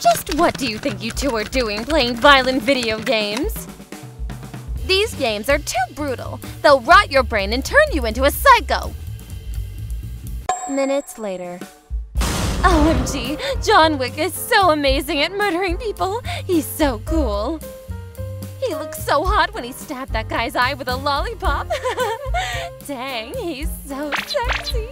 Just what do you think you two are doing playing violent video games? These games are too brutal. They'll rot your brain and turn you into a psycho. Minutes later. OMG, John Wick is so amazing at murdering people. He's so cool. He looks so hot when he stabbed that guy's eye with a lollipop. Dang, he's so sexy.